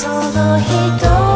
その人